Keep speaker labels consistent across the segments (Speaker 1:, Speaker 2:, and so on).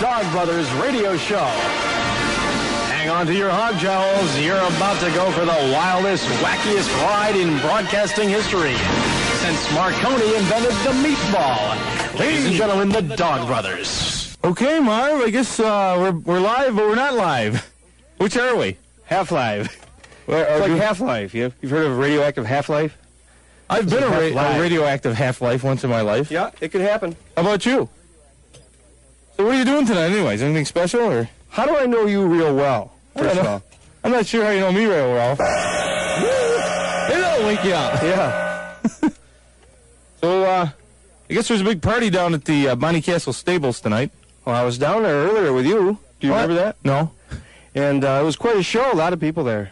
Speaker 1: Dogg Brothers radio show. Hang on to your hog jowls. You're about to go for the wildest, wackiest ride in broadcasting history since Marconi invented the meatball. Ladies and gentlemen, the Dogg Brothers.
Speaker 2: Okay, Marv, I guess uh, we're, we're live, but we're not live. Which are we?
Speaker 3: Half live.
Speaker 2: Well,
Speaker 3: It's like
Speaker 2: you-
Speaker 3: Half Life. You, you've heard of radioactive half life?
Speaker 2: I've been a, ra- a radioactive half-life once in my life.
Speaker 3: Yeah, it could happen.
Speaker 2: How about you? So what are you doing tonight anyways? Anything special or?
Speaker 3: How do I know you real well? First of all,
Speaker 2: I'm not sure how you know me real well. Hello, wake you up.
Speaker 3: Yeah.
Speaker 2: So, uh, I guess there's a big party down at the uh, Bonnie Castle Stables tonight.
Speaker 3: Well, I was down there earlier with you. Do you
Speaker 2: What?
Speaker 3: remember that?
Speaker 2: No.
Speaker 3: And uh, it was quite a show. A lot of people there.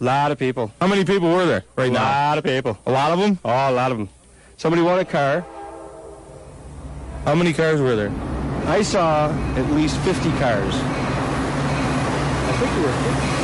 Speaker 3: A lot of people.
Speaker 2: How many people were there right
Speaker 3: a
Speaker 2: now?
Speaker 3: lot of people.
Speaker 2: A lot of them?
Speaker 3: Oh, a lot of them. Somebody won a car.
Speaker 2: How many cars were there?
Speaker 3: I saw at least 50 cars. I think there were 50.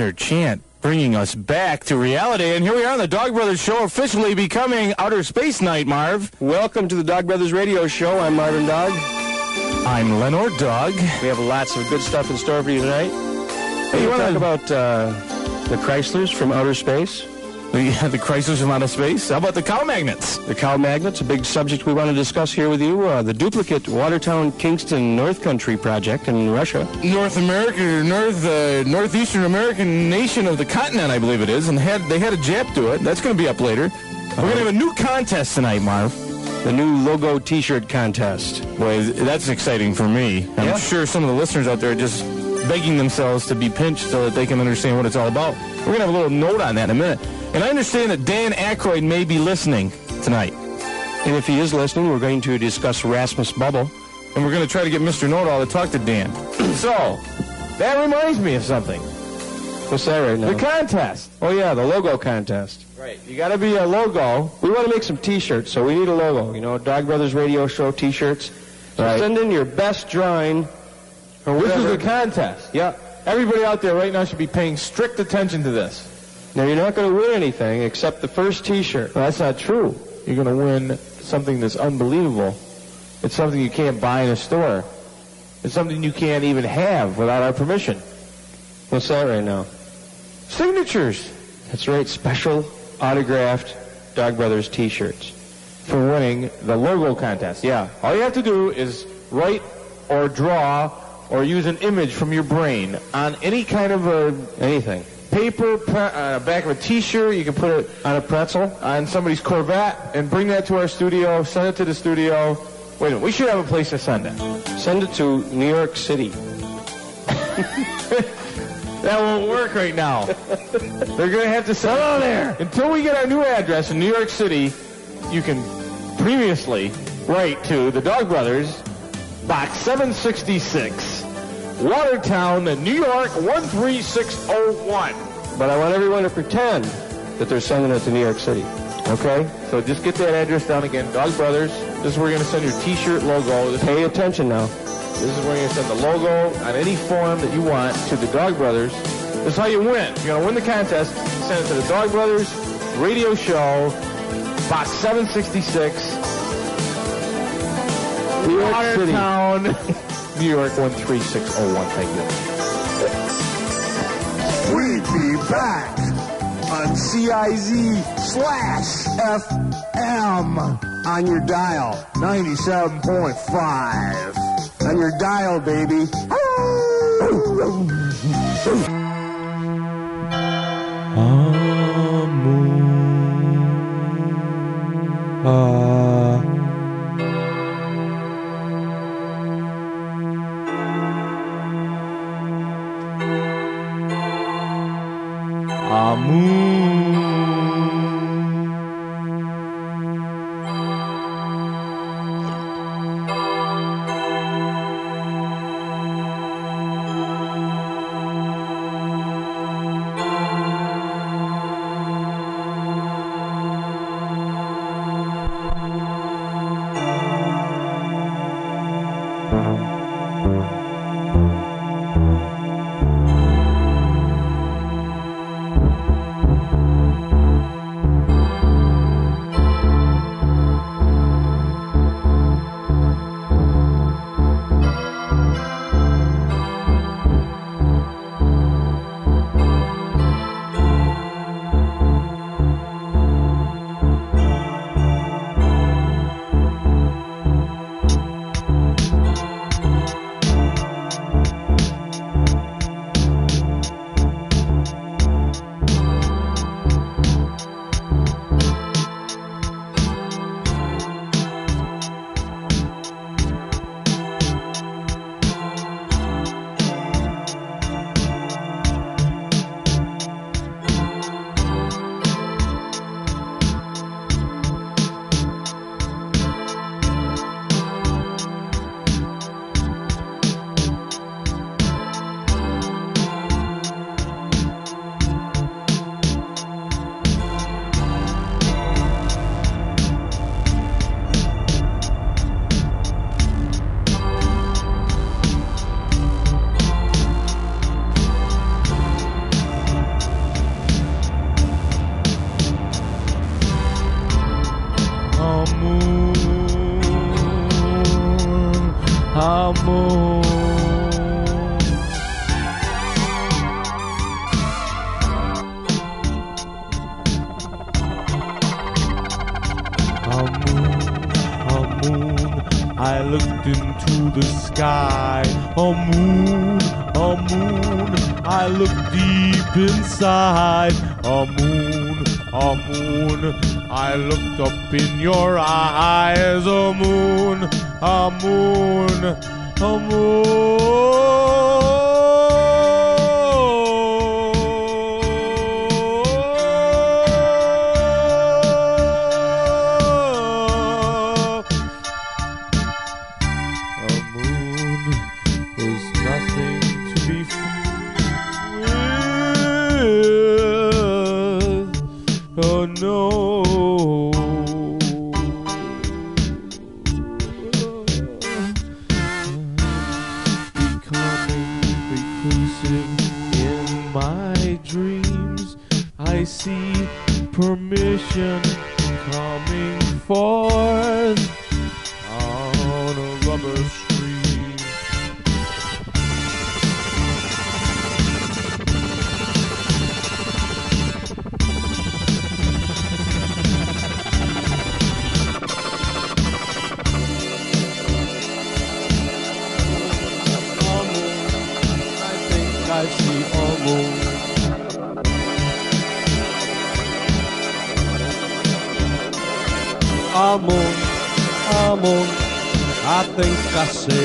Speaker 2: Fruntner chant bringing us back to reality. And here we are on the Dogg Brothers show, officially becoming Outer Space Night, Marv.
Speaker 4: Welcome to the Dogg Brothers Radio Show. I'm Marvin Dogg.
Speaker 2: I'm Lenord Dogg.
Speaker 4: We have lots of good stuff in store for you tonight. Hey, you want to talk about uh, the Chryslers from outer space?
Speaker 2: The, the Chryslers from outer space. How about the cow magnets?
Speaker 4: The cow magnets, a big subject we want to discuss here with you. Uh, the duplicate Watertown Kingston North Country project in Russia.
Speaker 2: North America, North uh, Northeastern American nation of the continent, I believe it is, and had they had a Jap do it. That's going to be up later. We're going to have a new contest tonight, Marv.
Speaker 4: The new logo T-shirt contest.
Speaker 2: Boy, that's exciting for me. I'm
Speaker 4: Yeah.
Speaker 2: sure some of the listeners out there are just begging themselves to be pinched so that they can understand what it's all about. We're going to have a little note on that in a minute. And I understand that Dan Aykroyd may be listening tonight.
Speaker 4: And if he is listening, we're going to discuss Rasmus Bubble.
Speaker 2: And we're going to try to get Mr. Know-It-All to talk to Dan. so, that reminds me of something.
Speaker 4: What's that right now?
Speaker 2: The contest.
Speaker 4: oh yeah, the logo contest.
Speaker 2: Right. You got to be a logo.
Speaker 4: We want to make some T-shirts, so we need a logo. You know, Dogg Brothers Radio Show T-shirts. So
Speaker 2: Right.
Speaker 4: send in your best drawing. Or
Speaker 2: This is the contest.
Speaker 4: Yeah.
Speaker 2: Everybody out there right now should be paying strict attention to this.
Speaker 4: Now you're not going to win anything except the first T-shirt.
Speaker 2: Well, that's not true. You're going to win something that's unbelievable. It's something you can't buy in a store. It's something you can't even have without our permission.
Speaker 4: What's that right now?
Speaker 2: Signatures
Speaker 4: That's right, special autographed Dogg Brothers T-shirts.
Speaker 2: for winning the logo contest. Yeah. All you have to do is write or draw or use an image from your brain on any kind of a
Speaker 4: Anything.
Speaker 2: Paper, on the uh, back of a T-shirt. You can put it on a pretzel on somebody's Corvette and bring that to our studio. Send it to the studio. Wait a minute. We should have a place to send it.
Speaker 4: Send it to New York City.
Speaker 2: That won't work right now. They're going to have to send it there. Until we get our new address in New York City, you can previously write to the Dogg Brothers, Box 766, Watertown, New York 13601.
Speaker 4: But I want everyone to pretend that they're sending it to New York City.
Speaker 2: Okay? So just get that address down again. Dogg Brothers. This is where you're going to send your T-shirt logo. This,
Speaker 4: Pay attention now.
Speaker 2: this is where you're going to send the logo on any form that you want to the Dogg Brothers. This is how you win. You're going to win the contest. Send it to the Dogg Brothers Radio Show, Box 766,
Speaker 4: New York City.
Speaker 2: New York 13601. Thank you.
Speaker 5: We be back on CIZ slash FM on your dial 97.5. On your dial, baby.
Speaker 3: Ah, amor. looked up in your eyes, a moon, a moon, a moon. say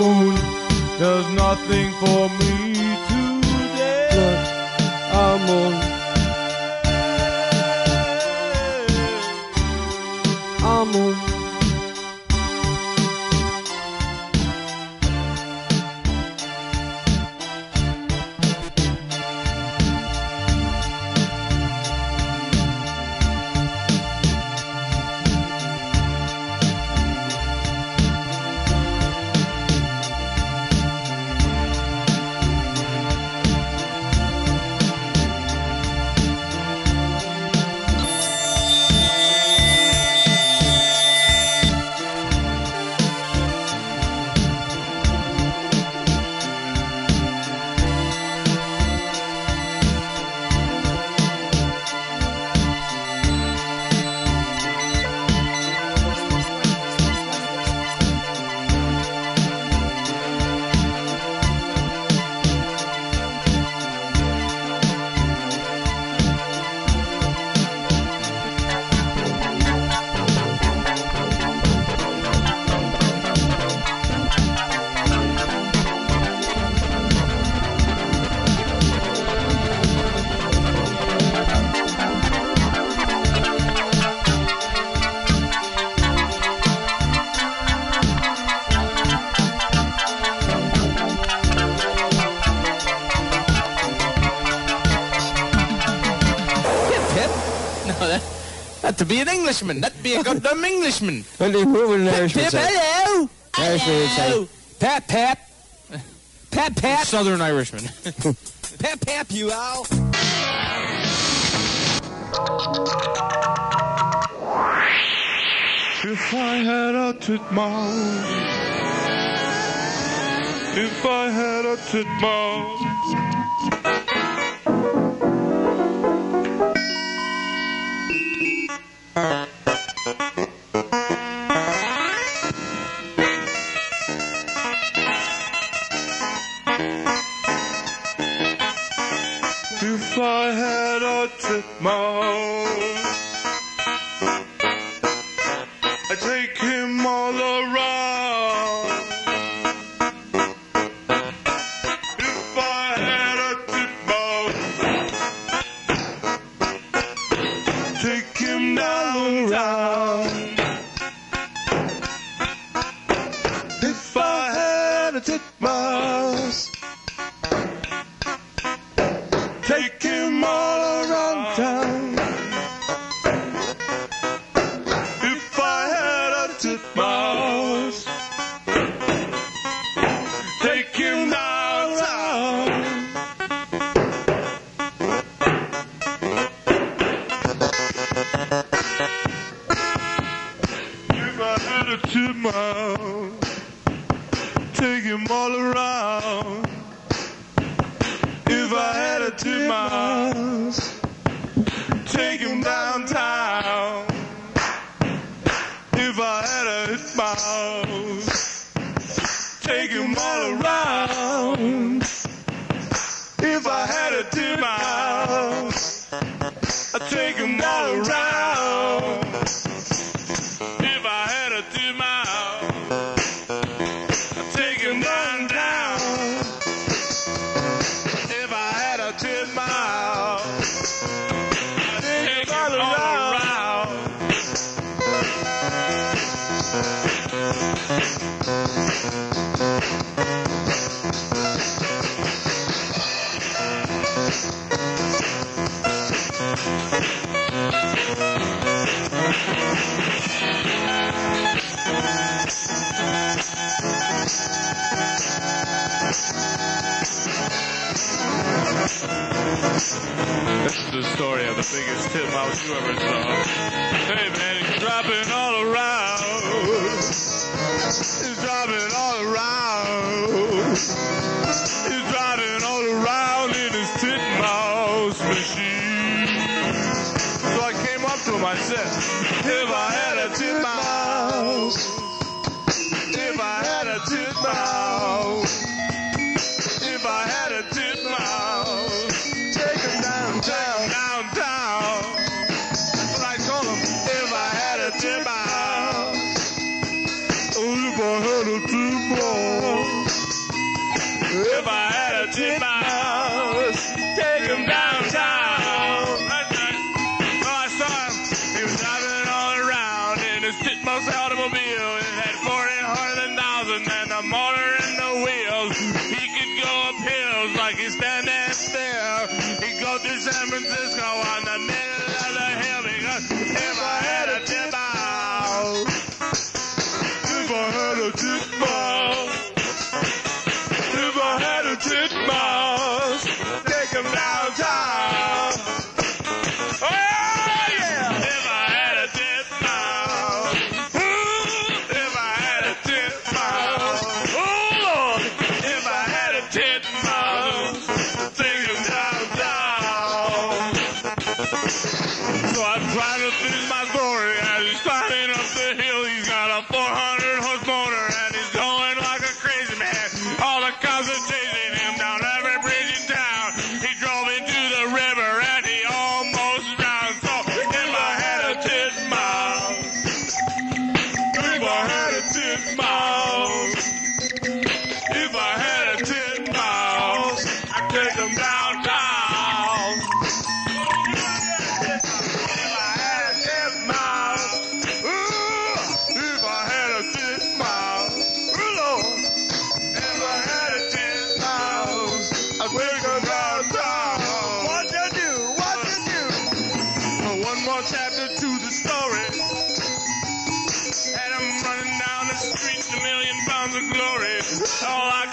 Speaker 3: alone. There's nothing for me today. But I'm on. I'm on.
Speaker 6: be an Englishman. That'd be a goddamn Englishman.
Speaker 4: Well, he would an Irishman
Speaker 6: pip,
Speaker 4: say.
Speaker 6: Hello. Pap, pap. Pap, pap.
Speaker 2: Southern Irishman.
Speaker 6: pap, pap, you owl.
Speaker 7: If I had a titmouse, if I had a titmouse. Uh-huh. story of the biggest hit mouse you ever saw. Hey man, he's dropping all around. He's dropping all around. He's dropping all around in his tit mouse machine. So I came up to him, I said, hey, All I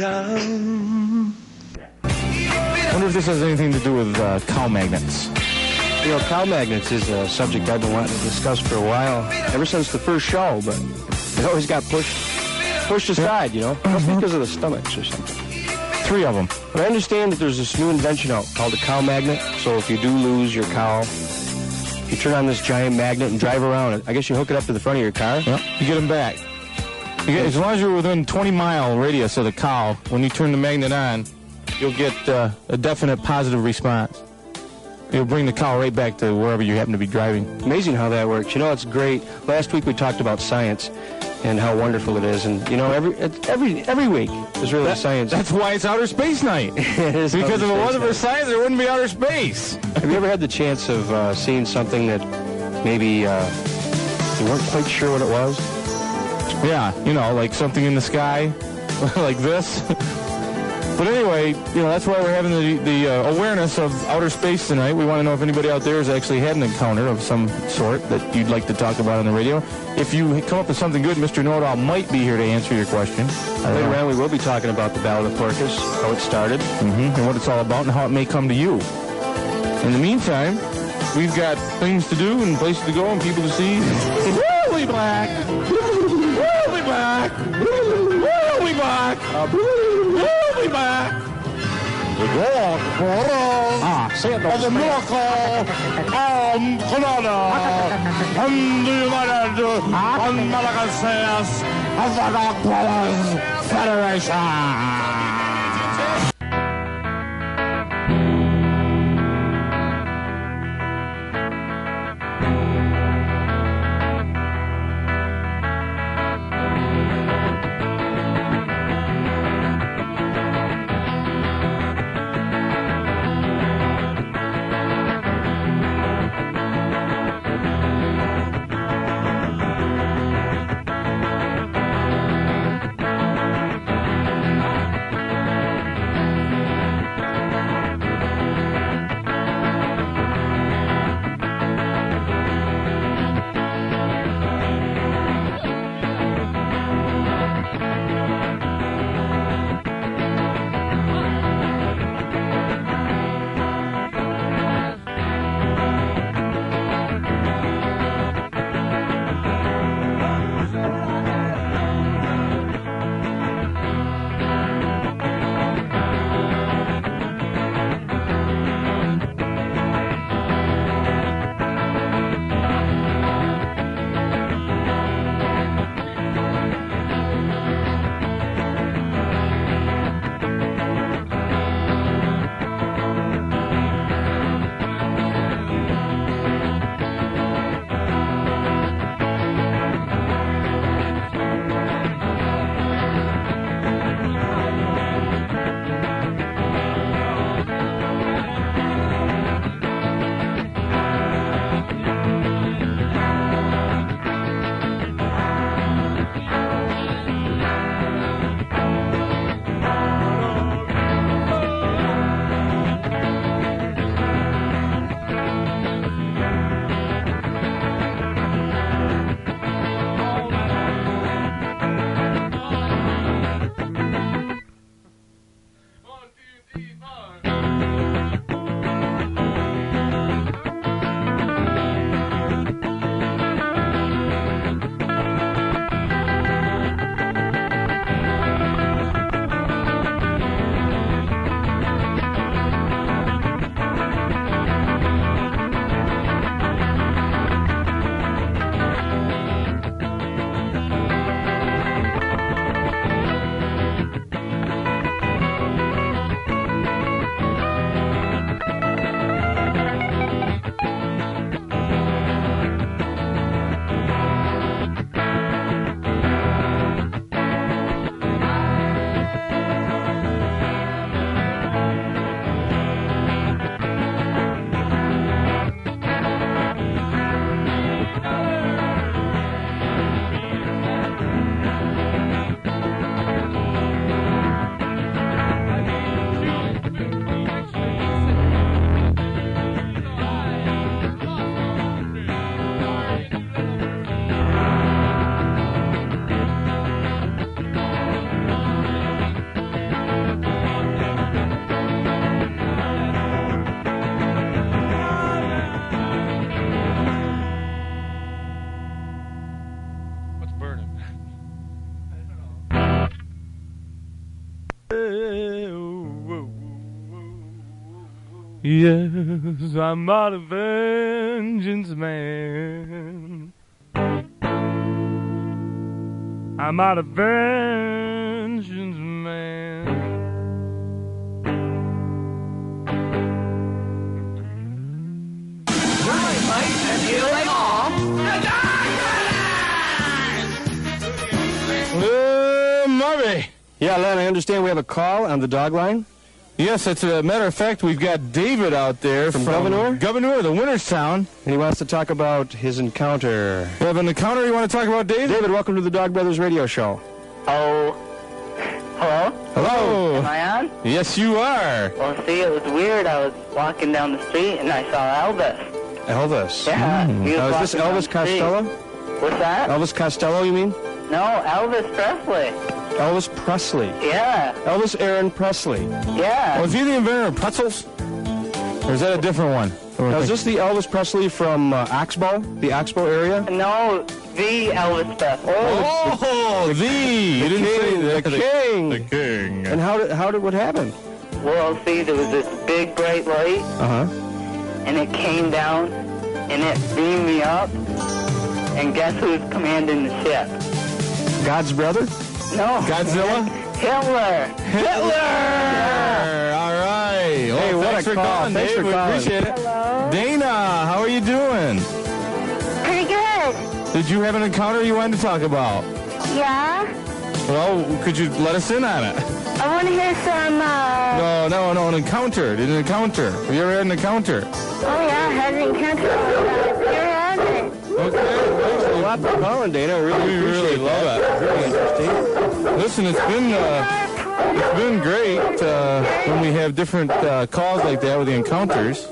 Speaker 7: I
Speaker 2: wonder if this has anything to do with uh, cow magnets.
Speaker 4: You know, cow magnets is a subject I've been wanting to discuss for a while, ever since the first show, but it always got pushed pushed aside, you know, be because of the stomachs or something.
Speaker 2: Three of them.
Speaker 4: But I understand that there's this new invention out called a cow magnet. So if you do lose your cow, you turn on this giant magnet and drive around it. I guess you hook it up to the front of your car.
Speaker 2: Yep. You get them back. As long as you're within 20 mile radius of the cow, when you turn the magnet on, you'll get uh, a definite positive response. You'll bring the cow right back to wherever you happen to be driving.
Speaker 4: Amazing how that works. You know, it's great. Last week we talked about science and how wonderful it is, and you know, every every every week is really science.
Speaker 2: That's why it's outer space night.
Speaker 4: It is
Speaker 2: because if it wasn't for science, there wouldn't be outer space.
Speaker 4: Have you ever had the chance of uh, seeing something that maybe uh, you weren't quite sure what it was?
Speaker 2: Yeah, you know, like something in the sky, like this. But anyway, you know, that's why we're having the, the uh, awareness of outer space tonight. We want to know if anybody out there has actually had an encounter of some sort that you'd like to talk about on the radio. If you come up with something good, Mr. Know-It-All might be here to answer your question.
Speaker 4: Later on, we will be talking about the Battle of Porcus, how it started.
Speaker 2: hmm and what it's all about and how it may come to you. In the meantime, we've got things to do and places to go and people to see. Really black! Really black! Really black! Really black! The dog ah, say it, of the miracle um, Canada and the United and Malaga of the Dogg Brothers Federation.
Speaker 3: I'm not a vengeance man. I'm not a vengeance man.
Speaker 2: Uh, Marvy.
Speaker 4: Yeah, Len, I understand we have a call on the dog line.
Speaker 2: Yes, as a uh, matter of fact, we've got David out there
Speaker 4: From Governor?
Speaker 2: Governor of the Winterstown.
Speaker 4: And he wants to talk about his encounter.
Speaker 2: We have an encounter you want to talk about, Dave?
Speaker 4: David, welcome to the Dogg Brothers radio show.
Speaker 8: Oh, hello?
Speaker 2: Hello.
Speaker 8: Am I on?
Speaker 2: Yes, you are.
Speaker 8: Well, see, it was weird. I was walking down the street and I saw Elvis.
Speaker 4: Elvis.
Speaker 8: Yeah. he hmm. was
Speaker 4: Now, is this Elvis
Speaker 8: the street.
Speaker 4: Costello?
Speaker 8: What's that?
Speaker 4: Elvis Costello, you mean?
Speaker 8: No, Elvis Presley.
Speaker 4: Elvis Presley.
Speaker 8: Yeah,
Speaker 4: Elvis Aaron Presley.
Speaker 8: yeah.
Speaker 2: Was he the inventor of pretzels? Or is that a different one?
Speaker 4: Now, is this the Elvis Presley from uh, Oxbow, the Oxbow area?
Speaker 8: No, the Elvis Presley.
Speaker 2: Oh, the, you didn't say
Speaker 4: king,
Speaker 2: that.
Speaker 4: the king.
Speaker 2: The king.
Speaker 4: And how did how did what happen?
Speaker 8: Well, see, there was this big bright light
Speaker 4: Uh huh.
Speaker 8: and it came down and it beamed me up. And guess who's commanding the ship?
Speaker 4: God's brother?
Speaker 8: No.
Speaker 2: Godzilla?
Speaker 8: Hitler.
Speaker 2: Hitler! All right. Well,
Speaker 4: Hey, what
Speaker 2: thanks
Speaker 4: a
Speaker 2: for
Speaker 4: call.
Speaker 2: calling,
Speaker 4: Thanks
Speaker 2: Dave.
Speaker 4: for
Speaker 2: We
Speaker 4: calling.
Speaker 2: appreciate it.
Speaker 9: Hello.
Speaker 2: Dana, how are you doing?
Speaker 9: Pretty good.
Speaker 2: Did you have an encounter you wanted to talk about?
Speaker 9: Yeah.
Speaker 2: Well, could you let us in on it?
Speaker 9: I want to hear some. Uh,
Speaker 2: No, no, no, an encounter. Did an encounter. Have you ever had an encounter?
Speaker 9: oh yeah, I had an encounter. Uh, Here has it.
Speaker 2: Okay.
Speaker 4: Thanks a lot for calling, Dana. I really
Speaker 2: We really love
Speaker 4: that.
Speaker 2: it.
Speaker 4: Very interesting.
Speaker 2: Listen, it's been uh, it's been great uh, when we have different uh, calls like that with the encounters.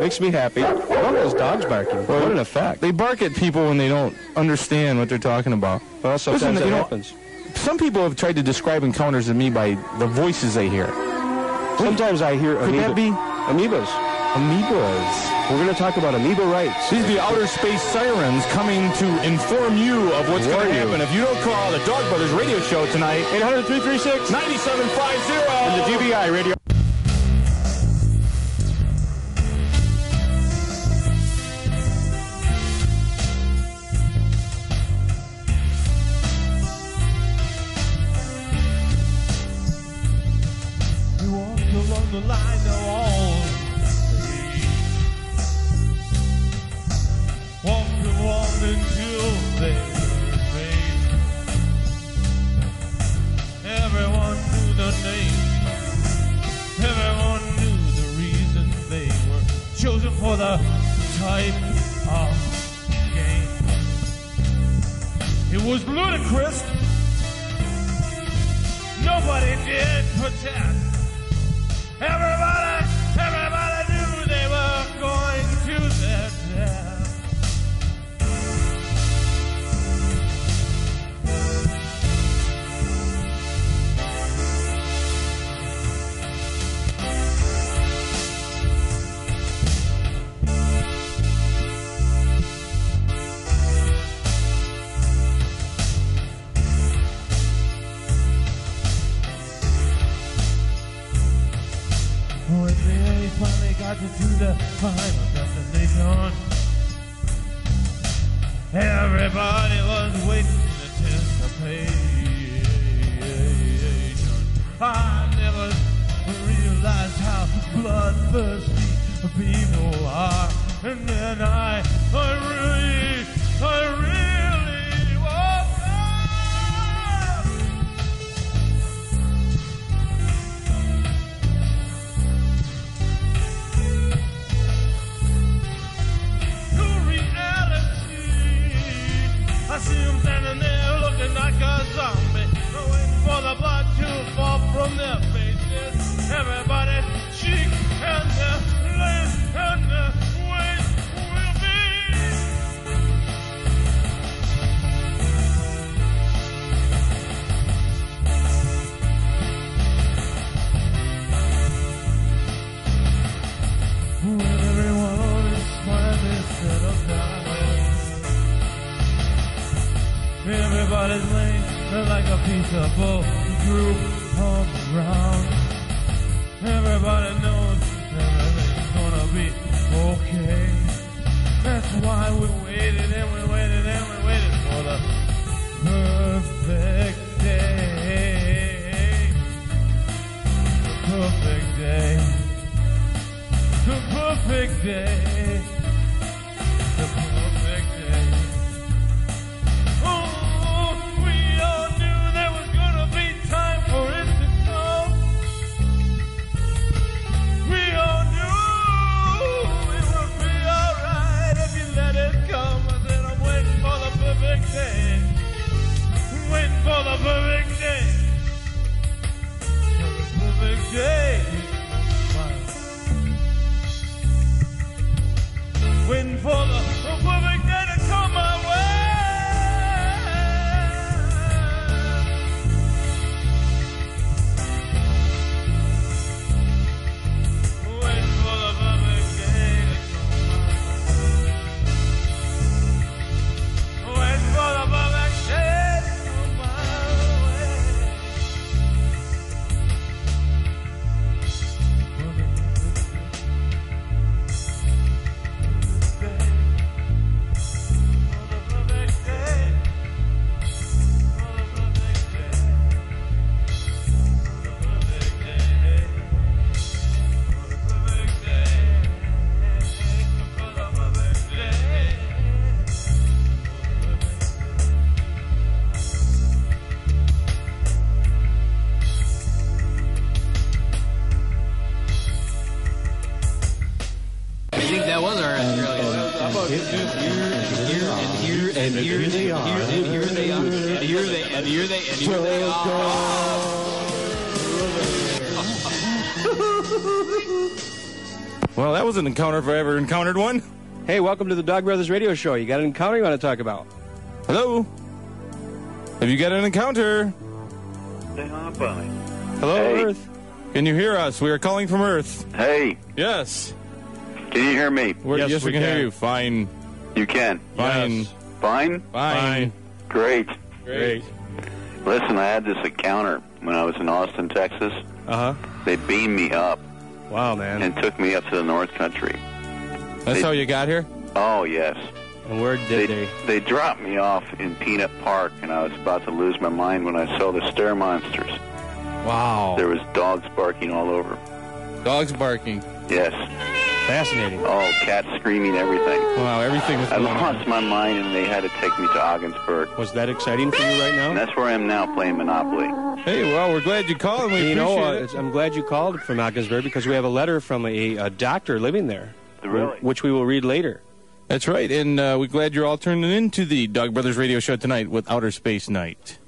Speaker 4: Makes me happy. Look at those dogs barking. What an effect.
Speaker 2: They bark at people when they don't understand what they're talking about.
Speaker 4: Well, sometimes
Speaker 2: Listen,
Speaker 4: that
Speaker 2: you know,
Speaker 4: happens.
Speaker 2: Some people have tried to describe encounters to me by the voices they hear.
Speaker 4: Sometimes I hear
Speaker 2: Could
Speaker 4: amoeba-
Speaker 2: that be
Speaker 4: amoebas.
Speaker 2: Amoebas?
Speaker 4: We're going to talk about amoeba rights.
Speaker 2: These are the outer space sirens coming to inform you of what's going to happen. If you don't call the Dogg Brothers radio show tonight, 800 336 9750.
Speaker 4: And the GBI radio.
Speaker 3: You walk along the line of all type of game. It was ludicrous. Nobody did pretend. Everybody, finally to the final destination, everybody was waiting in anticipation. I never realized how bloodthirsty people are, and then I, Everybody's lame, like a pizza bowl. Group comes round. Everybody knows that everything's gonna be okay. That's why we waited and we waited and we waited for the perfect day. The perfect day. The perfect day. The perfect day. The perfect day. The perfect day. Waiting for the
Speaker 2: encounter if I ever encountered one.
Speaker 4: Hey, welcome to the Dogg Brothers Radio Show. You got an encounter you want to talk about?
Speaker 2: Hello? Have you got an encounter?
Speaker 4: Hello,
Speaker 10: Hey.
Speaker 4: Earth.
Speaker 2: Can you hear us? We are calling from Earth.
Speaker 10: Hey,
Speaker 2: Yes.
Speaker 10: can you hear me?
Speaker 2: We're, yes, yes, we, we can, hear hear you. you. Fine.
Speaker 10: You can.
Speaker 2: Fine.
Speaker 4: Yes.
Speaker 10: Fine?
Speaker 2: Fine.
Speaker 10: Great.
Speaker 2: Great.
Speaker 10: Listen, I had this encounter when I was in Austin, Texas.
Speaker 4: Uh huh.
Speaker 10: They beamed me up
Speaker 4: Wow, man.
Speaker 10: and took me up to the North Country.
Speaker 2: That's how you got here?
Speaker 10: Oh, yes.
Speaker 4: And where
Speaker 10: They,
Speaker 4: did they?
Speaker 10: they dropped me off in Peanut Park, and I was about to lose my mind when I saw the stair monsters.
Speaker 2: Wow.
Speaker 10: There was dogs barking all over.
Speaker 2: Dogs barking.
Speaker 10: Yes.
Speaker 4: Fascinating.
Speaker 10: Oh, cats screaming, everything.
Speaker 2: Wow, everything was
Speaker 10: I
Speaker 2: going on.
Speaker 10: lost my mind, and they had to take me to Ogdensburg.
Speaker 4: Was that exciting for you right
Speaker 10: And
Speaker 4: now?
Speaker 10: that's where I am now playing Monopoly.
Speaker 2: Hey, well, we're glad you called. and We
Speaker 4: you know,
Speaker 2: appreciate
Speaker 4: uh,
Speaker 2: it.
Speaker 4: it's- I'm glad you called from Ogdensburg because we have a letter from a, a doctor living there,
Speaker 10: Really?
Speaker 4: which we will read later.
Speaker 2: That's right, and uh, we're glad you're all turning into the Dogg Brothers Radio Show tonight with Outer Space Night.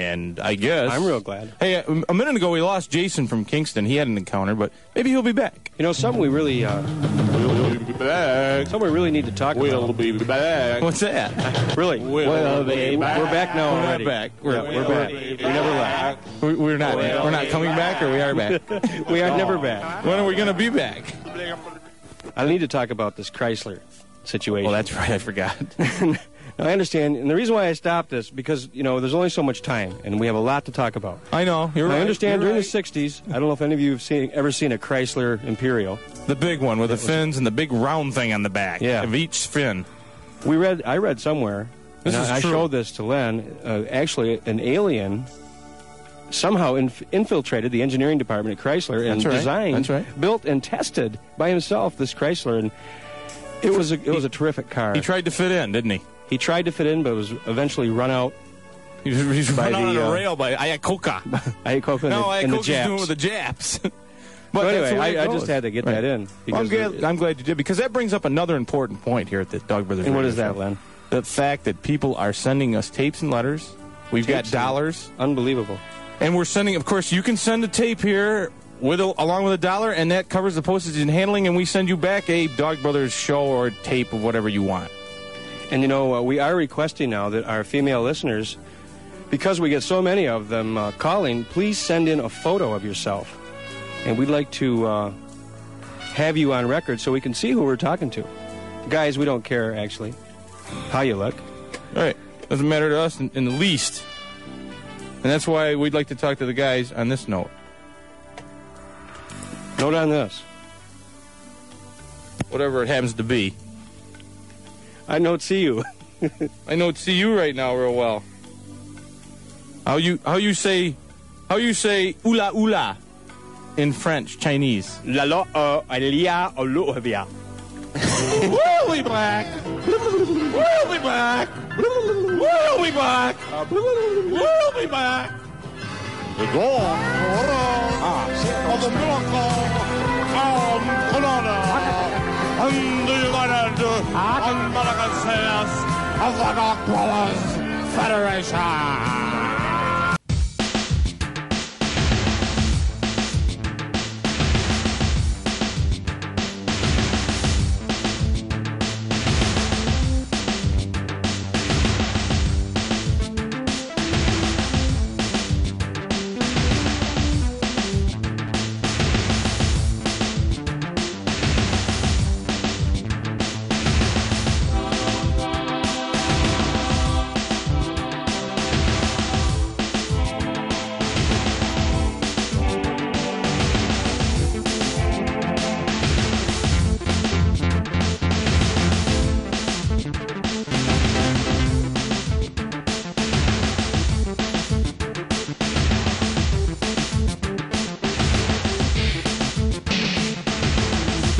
Speaker 2: And I guess
Speaker 4: I'm real glad.
Speaker 2: Hey, a, a minute ago we lost Jason from Kingston. He had an encounter, but maybe he'll be back.
Speaker 4: You know, something we really, uh,
Speaker 2: We'll be back.
Speaker 4: something we really need to talk about.
Speaker 2: be back. What's that?
Speaker 4: Really,
Speaker 2: We'll be
Speaker 4: we're back now
Speaker 2: We're
Speaker 4: already.
Speaker 2: not back.
Speaker 4: Yeah, we're back. We never left.
Speaker 2: We're, we're not. We're not coming back, or we are back.
Speaker 4: We are never back.
Speaker 2: when are we going to be back?
Speaker 4: I need to talk about this Chrysler situation.
Speaker 2: Well, that's right. I forgot.
Speaker 4: Now, I understand, and the reason why I stopped this because you know there's only so much time, and we have a lot to talk about.
Speaker 2: I know. You're
Speaker 4: I
Speaker 2: right.
Speaker 4: understand
Speaker 2: You're
Speaker 4: during
Speaker 2: right.
Speaker 4: the '60s. I don't know if any of you have seen, ever seen a Chrysler Imperial.
Speaker 2: the big one with the fins and the big round thing on the back.
Speaker 4: Yeah.
Speaker 2: Of each fin.
Speaker 4: We read, I read somewhere.
Speaker 2: This
Speaker 4: and
Speaker 2: is
Speaker 4: I, I showed this to Len. Uh, actually, an alien somehow inf- infiltrated the engineering department at Chrysler and
Speaker 2: right.
Speaker 4: designed,
Speaker 2: right.
Speaker 4: built, and tested by himself this Chrysler, and it was a it was a terrific car.
Speaker 2: He tried to fit in, didn't he?
Speaker 4: He tried to fit in, but was eventually run out.
Speaker 2: He was, he was
Speaker 4: By
Speaker 2: run on
Speaker 4: the,
Speaker 2: a
Speaker 4: uh,
Speaker 2: rail by Iacocca.
Speaker 4: Iacocca and
Speaker 2: no,
Speaker 4: the, and the
Speaker 2: Iacocca's doing with the Japs. but
Speaker 4: So anyway,
Speaker 2: the way it
Speaker 4: I, I just had to get
Speaker 2: Right.
Speaker 4: that in.
Speaker 2: Well, I'm, glad, I'm glad you did because that brings up another important point here at the Dogg Brothers.
Speaker 4: and what is that. Len?
Speaker 2: The fact that people are sending us tapes and letters. We've got
Speaker 4: Tapes and-
Speaker 2: dollars,
Speaker 4: Unbelievable.
Speaker 2: and we're sending. Of course, you can send a tape here with a, along with a dollar, and that covers the postage and handling. And we send you back a Dogg Brothers show or tape of whatever you want.
Speaker 4: And you know, uh, we are requesting now that our female listeners, because we get so many of them uh, calling, please send in a photo of yourself. And we'd like to uh, have you on record so we can see who we're talking to. Guys, we don't care, actually, how you look.
Speaker 2: All right, doesn't matter to us in, in the least. And that's why we'd like to talk to the guys on this note.
Speaker 4: Note on this.
Speaker 2: Whatever it happens to be.
Speaker 4: I don't see you.
Speaker 2: I don't see you right now real well. How you how you say how you say ula ula in French, Chinese?
Speaker 4: La lo uh alia oluvia.
Speaker 2: we'll be back. We'll be back. We'll be back. We'll be back.
Speaker 7: The dawn of the miracle of Colonna and the United and Madagascar of the Dark Dwellers Federation.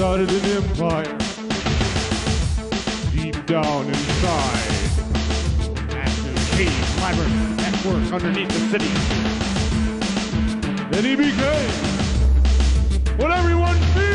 Speaker 3: Started an empire deep down inside. Massive cave labyrinth network underneath the city. Then he became what everyone feared.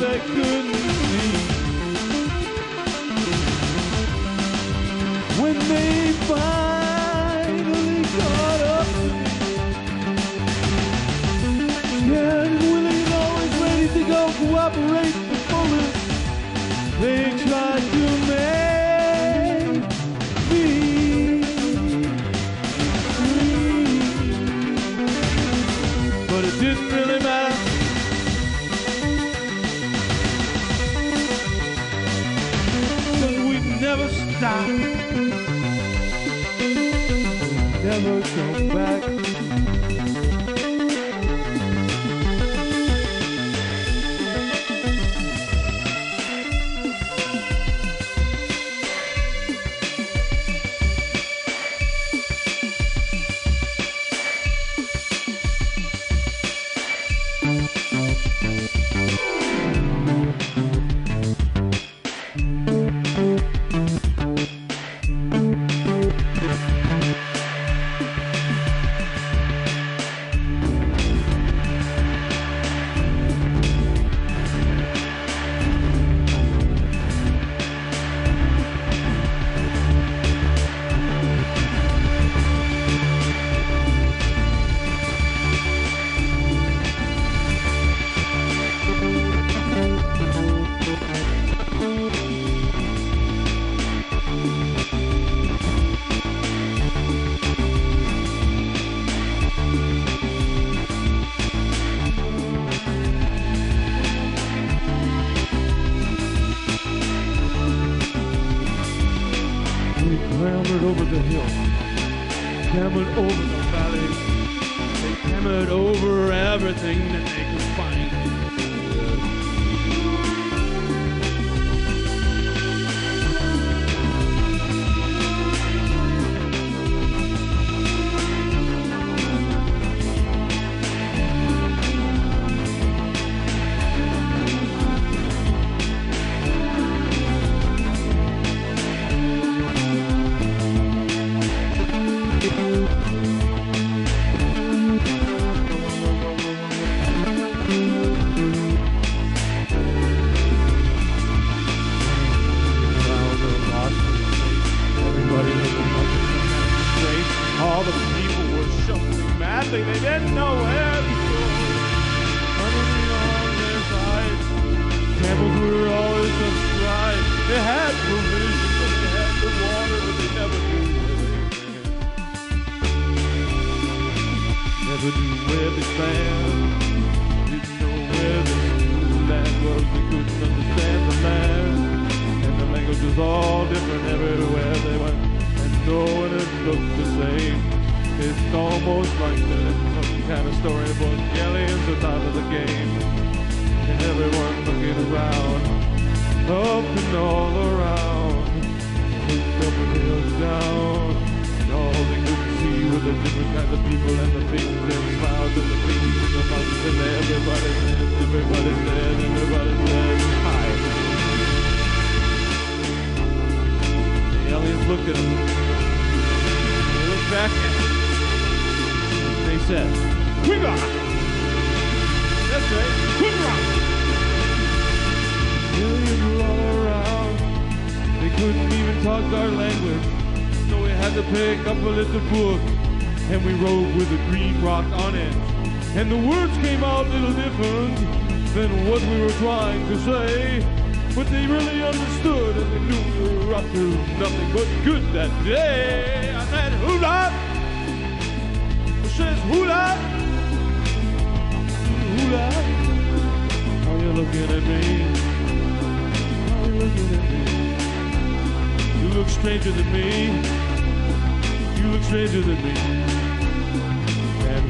Speaker 3: that couldn't. When they find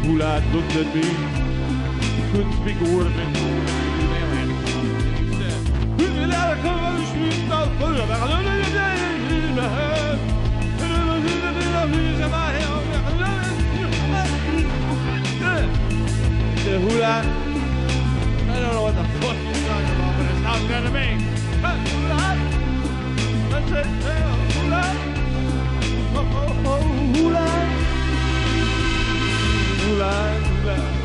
Speaker 3: Mulat looked at me. He couldn't speak a word of English. Hula, I don't know what the fuck you're talking about, but it sounds good to me. Hula, that's it. Hula, hula
Speaker 7: like that.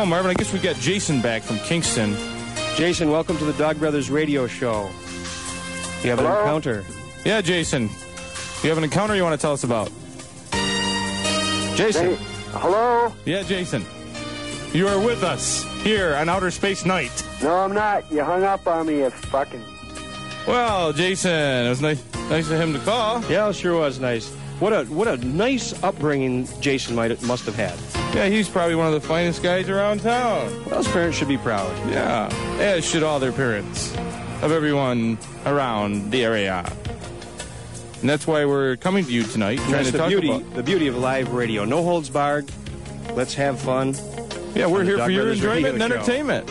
Speaker 2: Well, Marvin, I guess we got Jason back from Kingston.
Speaker 4: Jason, welcome to the Dogg Brothers radio show. You have an encounter.
Speaker 2: Yeah, Jason. You have an encounter you want to tell us about? Jason.
Speaker 5: Hey, hello?
Speaker 2: Yeah, Jason. You are with us here on Outer Space Night.
Speaker 5: No, I'm not. You hung up on me, you fucking.
Speaker 2: Well, Jason, it was nice, nice of him to call.
Speaker 4: Yeah, it sure was nice. What a what a nice upbringing Jason might must have had.
Speaker 2: Yeah, he's probably one of the finest guys around town.
Speaker 4: Well, his parents should be proud.
Speaker 2: Yeah, as should all their parents of everyone around the area. And that's why we're coming to you tonight, trying
Speaker 4: That's
Speaker 2: to
Speaker 4: the
Speaker 2: talk
Speaker 4: beauty
Speaker 2: about.
Speaker 4: the beauty of live radio. No holds barred. Let's have fun.
Speaker 2: Yeah, we're here for your enjoyment and entertainment.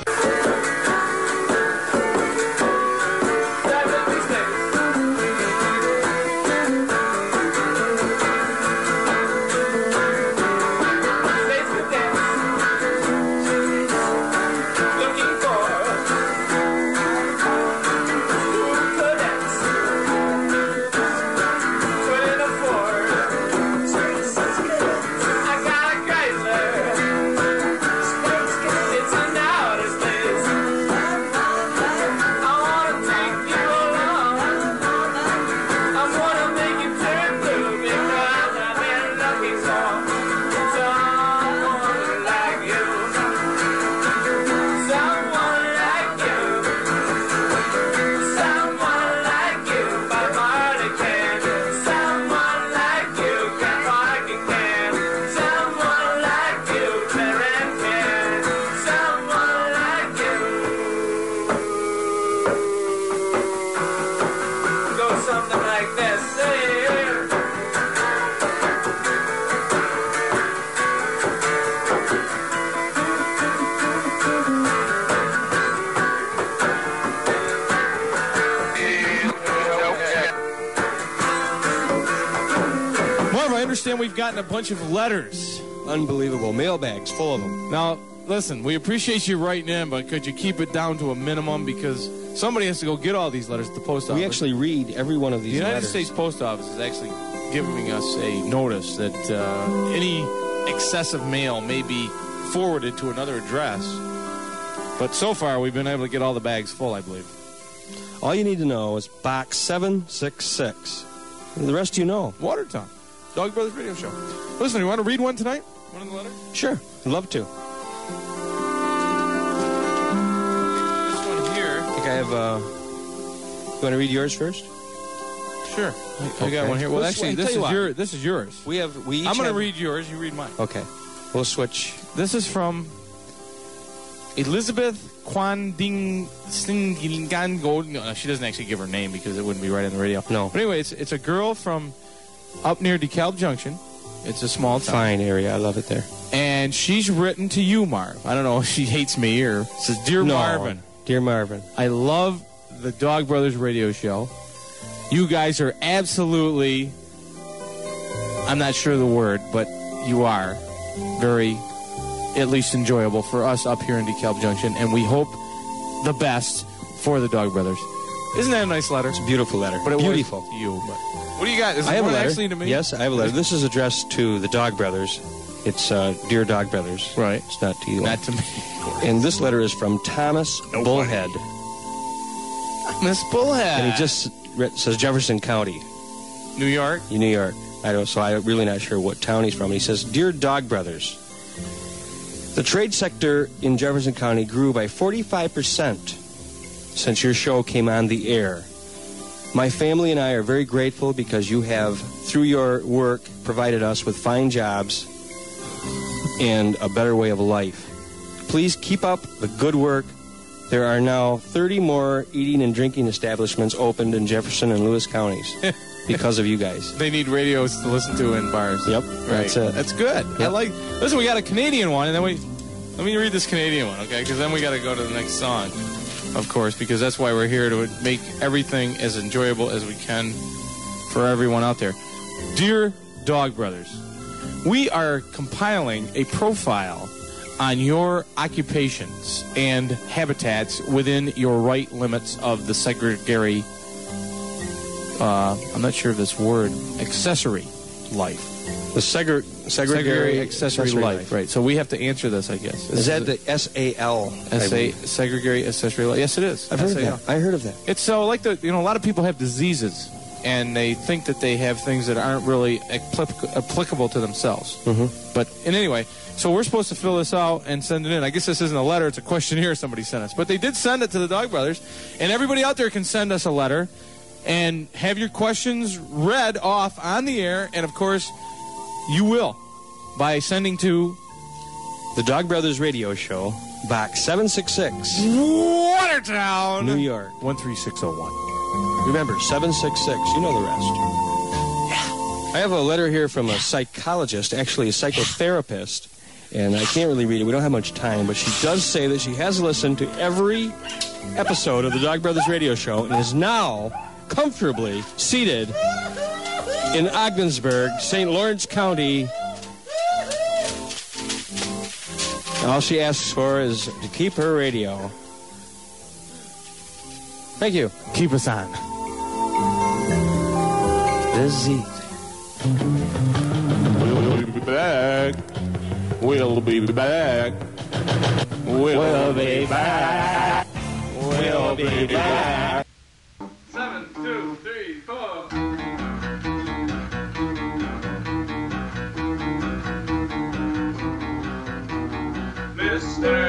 Speaker 2: Gotten a bunch of letters.
Speaker 4: Unbelievable. Mailbags full of them.
Speaker 2: Now, listen, we appreciate you writing in, but could you keep it down to a minimum because somebody has to go get all these letters at the post office.
Speaker 4: We actually read every one of these the
Speaker 2: United
Speaker 4: letters.
Speaker 2: States Post Office is actually giving us a notice that uh, any excessive mail may be forwarded to another address. But so far, we've been able to get all the bags full, I believe.
Speaker 4: All you need to know is box 766. The rest you know.
Speaker 2: Watertown, Dogg Brothers Radio Show. Listen, you want to read one tonight? One of the letters?
Speaker 4: Sure. I'd love to.
Speaker 2: This one here.
Speaker 4: I think I have. Uh, you want to read yours first?
Speaker 2: Sure. I, I got one here. Well,
Speaker 4: Let's-
Speaker 2: actually, this is your. This is yours.
Speaker 4: We have. We. Each
Speaker 2: I'm going to read yours. You read mine.
Speaker 4: Okay. We'll switch.
Speaker 2: This is from Elizabeth Kwan Ding Singingango. No, she doesn't actually give her name because it wouldn't be right on the radio.
Speaker 4: No.
Speaker 2: But anyway, it's it's a girl from up near DeKalb Junction. It's a small town.
Speaker 4: Fine area. I love it there.
Speaker 2: And she's written to you, Marv. I don't know if she hates me or says, Dear
Speaker 4: No.
Speaker 2: Marvin,
Speaker 4: Dear Marvin.
Speaker 2: I love the Dogg Brothers radio show. You guys are absolutely, I'm not sure the word, but you are very, at least enjoyable for us up here in DeKalb Junction, and we hope the best for the Dogg Brothers. Isn't that a nice letter?
Speaker 4: It's a beautiful letter.
Speaker 2: But it
Speaker 4: beautiful.
Speaker 2: was to you. But what do you got? Is
Speaker 4: I have a letter.
Speaker 2: actually to me?
Speaker 4: Yes, I have a letter. This is addressed to the Dogg Brothers. It's uh, Dear Dogg Brothers.
Speaker 2: Right.
Speaker 4: It's not to you.
Speaker 2: Not to me.
Speaker 4: And this letter is from Thomas Bullhead.
Speaker 2: Miss Bullhead.
Speaker 4: And he just re- says Jefferson County,
Speaker 2: New York.
Speaker 4: New York. I don't, so I'm really not sure what town he's from. He says, Dear Dogg Brothers, the trade sector in Jefferson County grew by 45% since your show came on the air. My family and I are very grateful because you have, through your work, provided us with fine jobs and a better way of life. Please keep up the good work. There are now 30 more eating and drinking establishments opened in Jefferson and Lewis counties because of you guys.
Speaker 2: They need radios to listen to in bars.
Speaker 4: Yep,
Speaker 2: Right.
Speaker 4: that's it.
Speaker 2: That's good. I like. Listen, we got a Canadian one, and then we. Let me read this Canadian one, okay? Because then we got to go to the next song, of course, because that's why we're here to make everything as enjoyable as we can for everyone out there. Dear Dogg Brothers, we are compiling a profile on your occupations and habitats within your right limits of the segregary. Uh, I'm not sure of this word. Accessory life.
Speaker 4: The segre-
Speaker 2: Segregary
Speaker 4: segregary
Speaker 2: accessory, life. Right. So we have to answer this, I guess.
Speaker 4: Is that the S A L?
Speaker 2: S A segregary accessory life? Yes, it is.
Speaker 4: I've heard of that. I heard of that.
Speaker 2: It's so like the you know a lot of people have diseases and they think that they have things that aren't really applic- applicable to themselves. Mm-hmm. But in anyway, so we're supposed to fill this out and send it in. I guess this isn't a letter; it's a questionnaire somebody sent us. But they did send it to the Dogg Brothers, and everybody out there can send us a letter and have your questions read off on the air. And of course, you will by sending to
Speaker 4: The Dogg Brothers Radio Show, Box 766,
Speaker 2: Watertown,
Speaker 4: New York.
Speaker 2: one three six zero one.
Speaker 4: Remember, 766. You know the rest. Yeah. I have a letter here from a psychologist, actually a psychotherapist, and I can't really read it. We don't have much time, but she does say that she has listened to every episode of the Dogg Brothers Radio Show and is now comfortably seated in Ogdensburg, St. Lawrence County. All she asks for is to keep her radio. Thank you.
Speaker 2: Keep us on.
Speaker 4: The Z.
Speaker 7: We'll be back. We'll be back. We'll be back. We'll be back.
Speaker 11: Mr.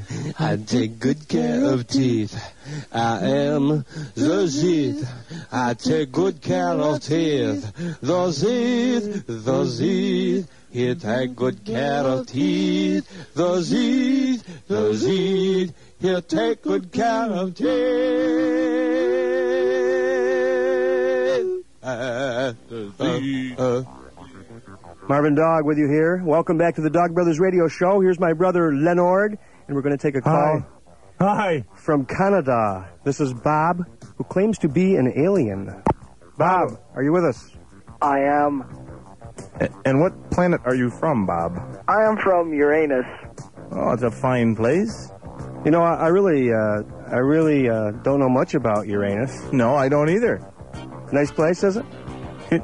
Speaker 4: I take good care of teeth. I am the Zeeth. I take good care of teeth. The Zeeth, the Zeeth. He take good care of teeth. The Zeeth, the Zeeth. He take good care of teeth.
Speaker 12: Marvin Dogg with you here. Welcome back to the Dogg Brothers Radio Show. Here's my brother Lenord, and we're going to take a call
Speaker 5: Hi.
Speaker 12: from Canada. This is Bob, who claims to be an alien. Bob, are you with us?
Speaker 13: I am.
Speaker 5: And what planet are you from, Bob?
Speaker 13: I am from Uranus.
Speaker 5: Oh, it's a fine place.
Speaker 12: You know, I, I really, uh, I really uh, don't know much about Uranus.
Speaker 5: No, I don't either.
Speaker 12: Nice place, is it?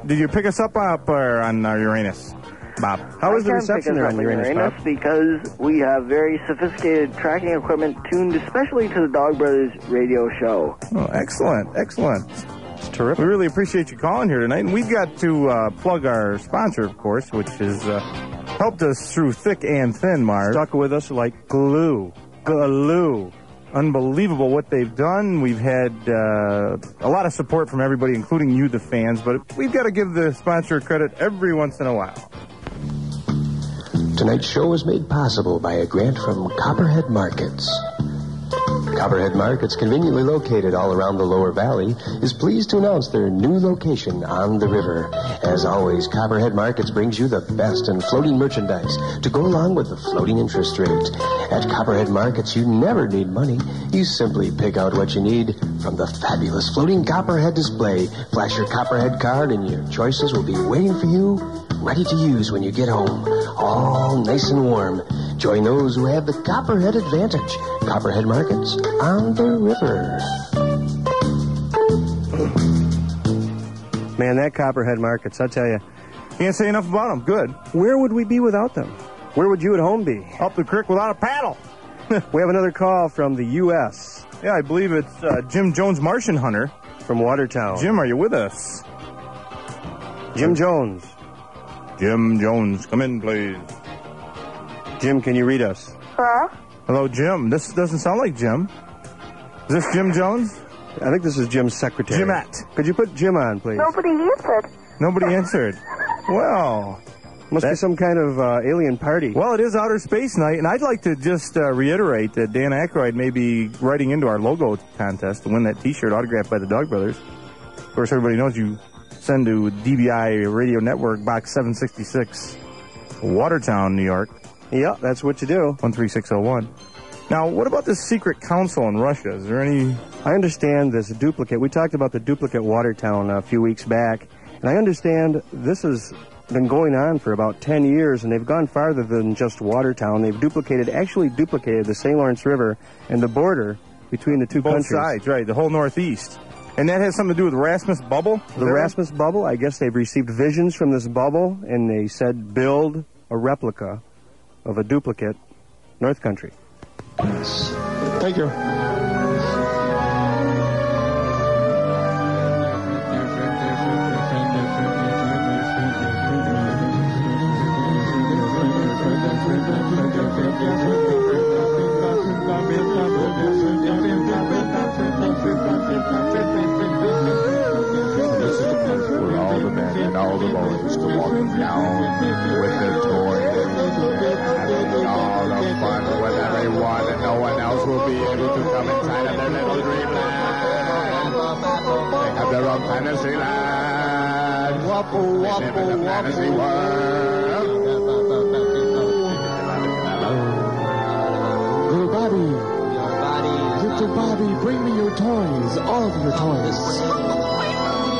Speaker 5: Did you pick us up, up or on uh, Uranus, Bob?
Speaker 12: How is the
Speaker 13: I can pick
Speaker 12: reception
Speaker 13: us
Speaker 12: there
Speaker 13: up
Speaker 12: on Uranus,
Speaker 13: Uranus
Speaker 12: Bob?
Speaker 13: because we have very sophisticated tracking equipment tuned especially to the Dogg Brothers radio show.
Speaker 5: Oh, excellent, excellent.
Speaker 12: It's terrific.
Speaker 5: We really appreciate you calling here tonight. And we've got to uh, plug our sponsor, of course, which has uh, helped us through thick and thin, Marv.
Speaker 12: Stuck with us like glue. Glue.
Speaker 5: Unbelievable what they've done. We've had uh, a lot of support from everybody, including you, the fans, but we've got to give the sponsor credit every once in a while.
Speaker 14: Tonight's show was made possible by a grant from Copperhead Markets. Copperhead Markets, conveniently located all around the lower valley, is pleased to announce their new location on the river. As always, Copperhead Markets brings you the best in floating merchandise to go along with the floating interest rate. At Copperhead Markets, you never need money. You simply pick out what you need from the fabulous floating Copperhead display. Flash your Copperhead card and your choices will be waiting for you, ready to use when you get home. All nice and warm. Join those who have the Copperhead advantage. Copperhead Markets on the river.
Speaker 12: Man, that Copperhead Markets, I tell you,
Speaker 2: Can't say enough about them. Good.
Speaker 4: Where would we be without them? Where would you at home be?
Speaker 2: Up the creek without a paddle.
Speaker 4: we have another call from the U.S.
Speaker 2: Yeah, I believe it's uh, Jim Jones, Martian Hunter.
Speaker 4: from Watertown.
Speaker 2: Jim, are you with us?
Speaker 4: Jim Jones.
Speaker 2: Jim Jones, come in, please.
Speaker 4: Jim, can you read us?
Speaker 9: Huh?
Speaker 2: Hello, Jim. This doesn't sound like Jim. Is this Jim Jones?
Speaker 4: I think this is Jim's secretary.
Speaker 2: Jimette.
Speaker 4: Could you put Jim on, please?
Speaker 9: Nobody answered.
Speaker 2: Nobody answered. Well,
Speaker 4: Must be some kind of uh, alien party.
Speaker 2: well, it is Outer Space Night, and I'd like to just uh, reiterate that Dan Aykroyd may be writing into our logo contest to win that T-shirt autographed by the Dogg Brothers. Of course, everybody knows you send to DBI Radio Network, Box 766, Watertown, New York,
Speaker 4: Yeah, that's what you do.
Speaker 2: 13601. Now, what about this secret council in Russia? Is there any?
Speaker 4: I understand this duplicate. We talked about the duplicate Watertown a few weeks back, and I understand this has been going on for about 10 years, and they've gone farther than just Watertown. They've duplicated, actually duplicated the St. Lawrence River and the border between the two
Speaker 2: Both
Speaker 4: countries.
Speaker 2: sides, right? The whole Northeast, and that has something to do with Rasmus Bubble.
Speaker 4: The
Speaker 2: that right?
Speaker 4: Rasmus bubble, I guess they've received visions from this bubble, and they said build a replica of a duplicate North Country.
Speaker 2: Thank you.
Speaker 15: Land. Wapple, wapple, they live in a fantasy.
Speaker 5: Little Bobby. Little Bobby, bring me your toys. All of your toys.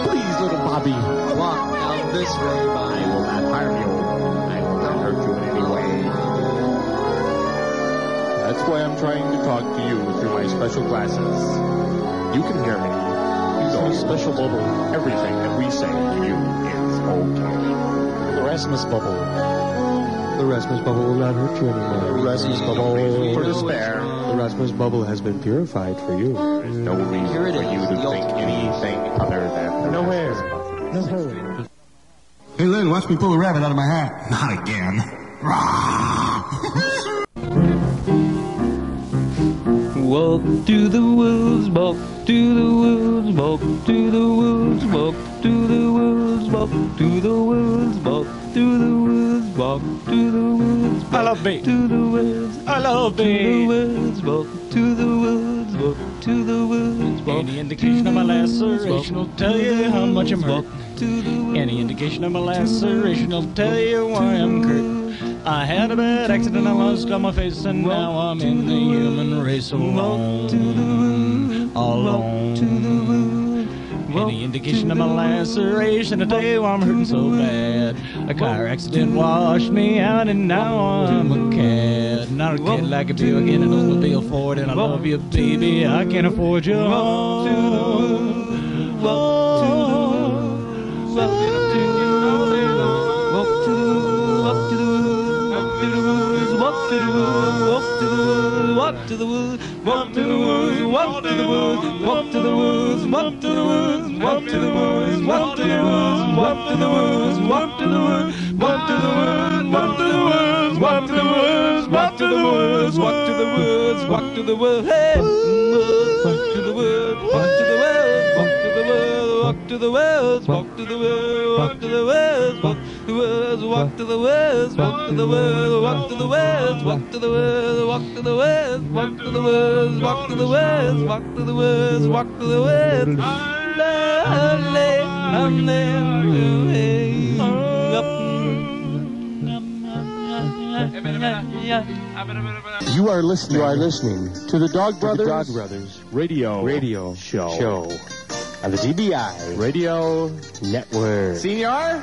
Speaker 5: Please, little Bobby.
Speaker 16: Walk down this way,
Speaker 15: I will not harm you. I will not hurt you in any way. That's why I'm trying to talk to you through my special glasses. You can hear me. You know, special bubble. Everything that we say to you is okay.
Speaker 5: The Rasmus bubble. The Rasmus bubble will not hurt you anymore. The Rasmus bubble.
Speaker 15: For despair.
Speaker 5: The Rasmus bubble has been purified for you.
Speaker 15: There's no reason for you to think anything other than the
Speaker 5: Nowhere.
Speaker 15: Rasmus bubble.
Speaker 5: Nowhere.
Speaker 17: Hey, Lynn, watch me pull a rabbit out of my hat. Not again.
Speaker 11: Walk to the woods, walk to the woods, walk to the woods, walk to the woods, walk to the woods, walk to the woods, walk to the woods. I love me. To the woods. I love me. To the woods, walk to the woods, walk to the woods. Walk
Speaker 18: Any indication of my laceration will tell you how much I'm hurt. Any indication of my laceration will tell you why I'm hurt. I had a bad accident, I lost all my face, and now I'm in the human race alone. Alone. Any indication of my laceration tell I'm hurting so bad. A car accident washed me out, and now I'm a cat. Not a kid like a bill, again an automobile Ford, and I love you, baby. I can't afford you. To the to the to the. Woods. Walk to the woods. Walk to the woods. Walk to the woods. Walk to the woods. Walk to the woods. Walk to the woods. Walk to the woods. Walk to the woods. Walk to the woods. Walk to the woods. Walk to the woods. Walk to the woods. Walk to the woods. Walk to the woods. Walk to the woods. Walk to the woods. Hey. Walk to the woods. Walk to the woods. Walk to the woods. Walk to the woods. Walk to the woods. Walk to the woods. Walk to the woods. Walk to the woods. Walk to the woods. Walk to the woods. Walk to the woods. Walk to the woods. Walk to the woods. Walk to the woods. Walk to the woods. Walk to the woods. Lonely, lonely,
Speaker 17: You are listening.
Speaker 5: You are listening
Speaker 17: to the Dogg Brothers.
Speaker 5: Dogg Brothers
Speaker 17: Radio.
Speaker 5: Radio
Speaker 17: Show.
Speaker 5: Show on the DBI
Speaker 17: Radio
Speaker 5: Network.
Speaker 17: Senior.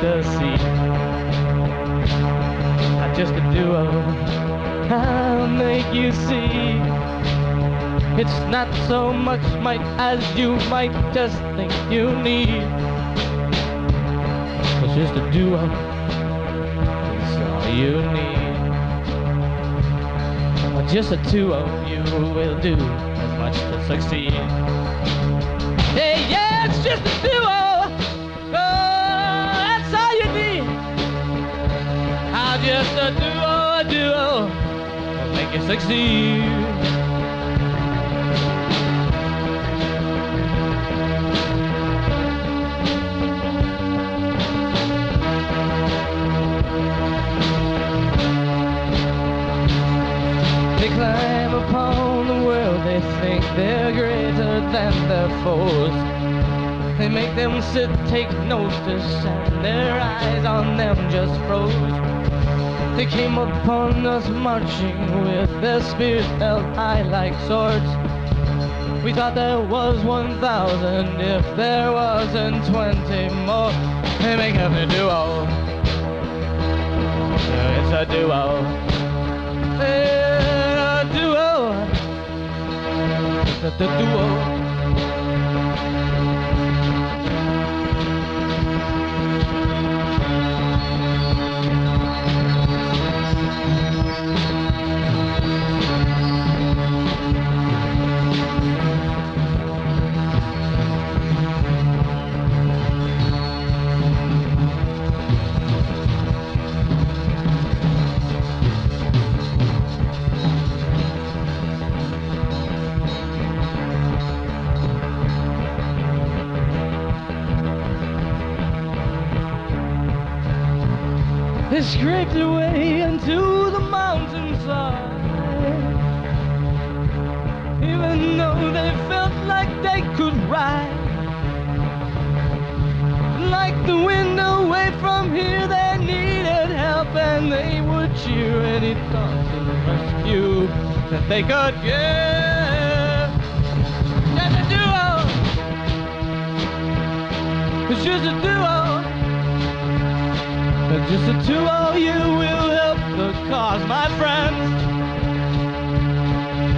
Speaker 3: the. Uh, Just a duo, I'll make you see. It's not so much might as you might just think you need. It's just a duo, it's all you need. Just a two of you will do as much to succeed. Hey, yeah, it's just a duo. A duo, a duo will make you succeed. They climb upon the world, they think they're greater than their foes. They make them sit, take notice, and their eyes on them just froze. They came upon us marching with their spears held high like swords. We thought there was 1,000 if there wasn't 20 more. They make up a duo. It's a duo. It's A duo. It's a duo. That they could give. Just a duo. It's just a duo. But just two of you will help the cause, my friends.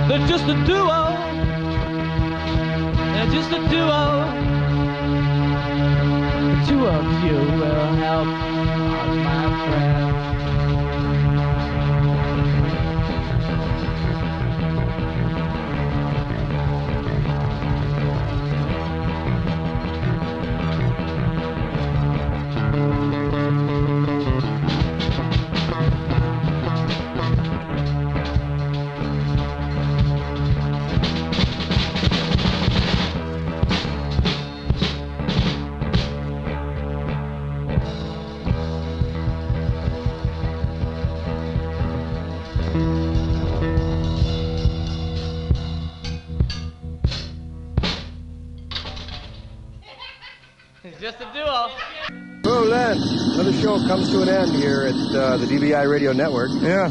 Speaker 3: They're just a duo.
Speaker 4: To an end here at uh, the DBI Radio Network.
Speaker 2: Yeah,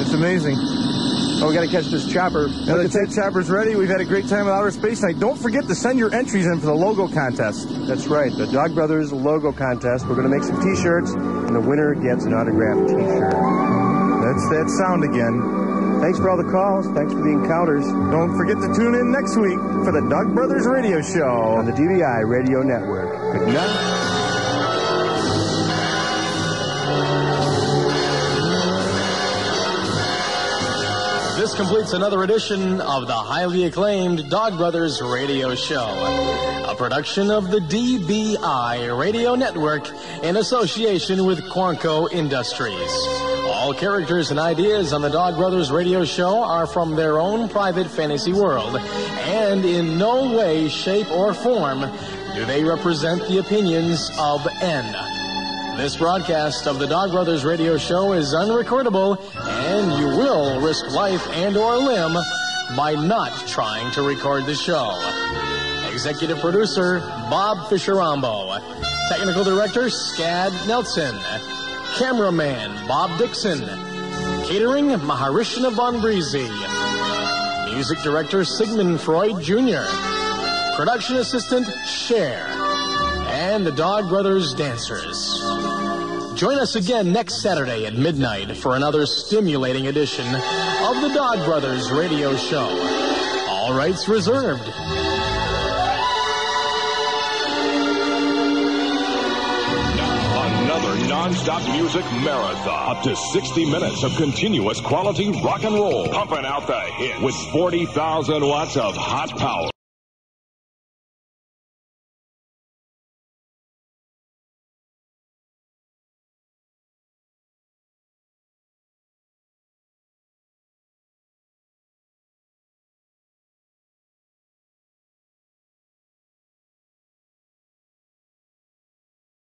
Speaker 2: it's amazing.
Speaker 4: Oh, we got to catch this chopper.
Speaker 2: Now the chopper's ready. We've had a great time at Outer Space Night. Don't forget to send your entries in for the logo contest.
Speaker 4: That's right, the Dogg Brothers logo contest. We're going to make some T-shirts, and the winner gets an autographed T-shirt.
Speaker 2: That's that sound again.
Speaker 4: Thanks for all the calls. Thanks for the encounters.
Speaker 2: Don't forget to tune in next week for the Dogg Brothers Radio Show
Speaker 4: on the DBI Radio Network. Good night.
Speaker 1: Completes another edition of the highly acclaimed Dogg Brothers Radio Show, a production of the DBI Radio Network in association with Quanco Industries. All characters and ideas on the Dogg Brothers Radio Show are from their own private fantasy world, and in no way, shape, or form do they represent the opinions of N. This broadcast of the Dogg Brothers Radio Show is unrecordable, and you will risk life and or limb by not trying to record the show. Executive producer, Bob Fisher-Rambo. Technical director, Scad Nelson. Cameraman, Bob Dixon. Catering, Maharishna Von Breezy. Music director Sigmund Freud Jr. Production assistant Cher. And the Dogg Brothers Dancers. Join us again next Saturday at midnight for another stimulating edition of the Dogg Brothers Radio Show. All rights reserved.
Speaker 19: Another non-stop music marathon. Up to 60 minutes of continuous quality rock and roll. Pumping out the hit with 40,000 watts of hot power.